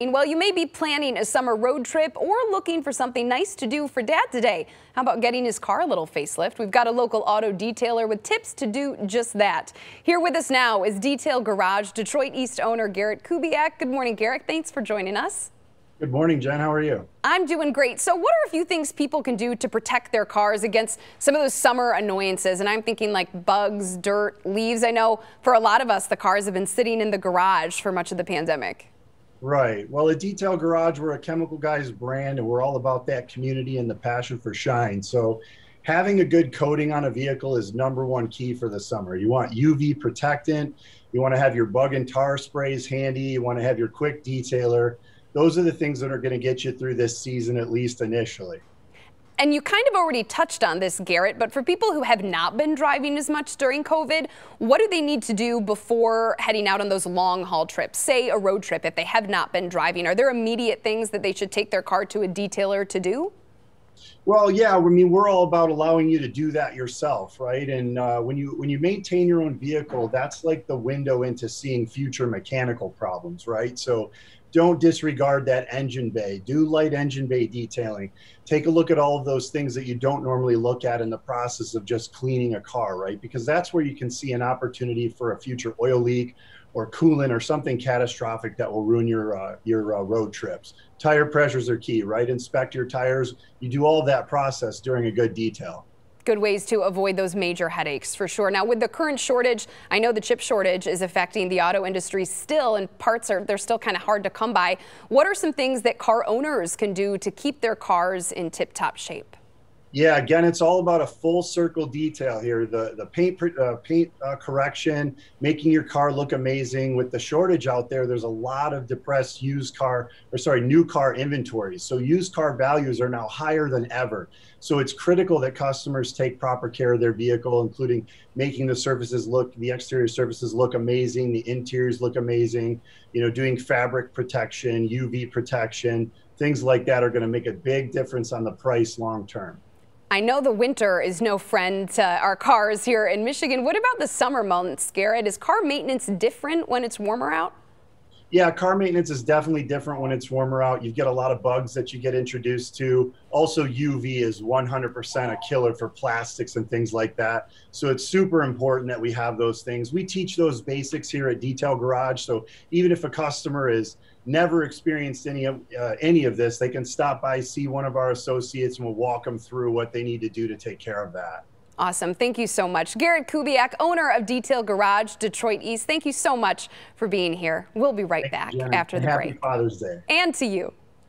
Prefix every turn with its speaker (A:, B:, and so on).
A: Well, you may be planning a summer road trip or looking for something nice to do for dad today. How about getting his car a little facelift? We've got a local auto detailer with tips to do just that. Here with us now is Detail Garage Detroit East owner Garrett Kubiak. Good morning, Garrett. Thanks for joining us.
B: Good morning, Jen. How are you?
A: I'm doing great. So what are a few things people can do to protect their cars against some of those summer annoyances? And I'm thinking like bugs, dirt, leaves. I know for a lot of us, the cars have been sitting in the garage for much of the pandemic.
B: Right. Well, at Detail Garage, we're a chemical guys brand and we're all about that community and the passion for shine. So having a good coating on a vehicle is number one key for the summer. You want UV protectant. You want to have your bug and tar sprays handy. You want to have your quick detailer. Those are the things that are going to get you through this season, at least initially.
A: And you kind of already touched on this, Garrett, but for people who have not been driving as much during COVID, what do they need to do before heading out on those long haul trips, say a road trip, if they have not been driving? Are there immediate things that they should take their car to a detailer to do?
B: Well, yeah, I mean, we're all about allowing you to do that yourself, right? And uh, when you when you maintain your own vehicle, that's like the window into seeing future mechanical problems, right? So don't disregard that engine bay. Do light engine bay detailing. Take a look at all of those things that you don't normally look at in the process of just cleaning a car, right? Because that's where you can see an opportunity for a future oil leak or coolant or something catastrophic that will ruin your uh, your uh, road trips. Tire pressures are key, right? Inspect your tires. You do all that process during a good detail
A: good ways to avoid those major headaches for sure. Now with the current shortage, I know the chip shortage is affecting the auto industry still and parts are they're still kind of hard to come by. What are some things that car owners can do to keep their cars in tip-top shape?
B: Yeah, again, it's all about a full circle detail here. The the paint uh, paint uh, correction, making your car look amazing. With the shortage out there, there's a lot of depressed used car or sorry, new car inventories. So used car values are now higher than ever. So it's critical that customers take proper care of their vehicle, including making the surfaces look, the exterior surfaces look amazing, the interiors look amazing. You know, doing fabric protection, UV protection, things like that are going to make a big difference on the price long term.
A: I know the winter is no friend to our cars here in Michigan. What about the summer months, Garrett? Is car maintenance different when it's warmer out?
B: Yeah, car maintenance is definitely different when it's warmer out. You get a lot of bugs that you get introduced to. Also, UV is 100% a killer for plastics and things like that. So it's super important that we have those things. We teach those basics here at Detail Garage. So even if a customer is never experienced any of uh, any of this, they can stop by, see one of our associates, and we'll walk them through what they need to do to take care of that.
A: Awesome. Thank you so much. Garrett Kubiak, owner of Detail Garage, Detroit East. Thank you so much for being here. We'll be right Thank back
B: you,
A: after the
B: Happy
A: break.
B: Happy Father's Day.
A: And to you.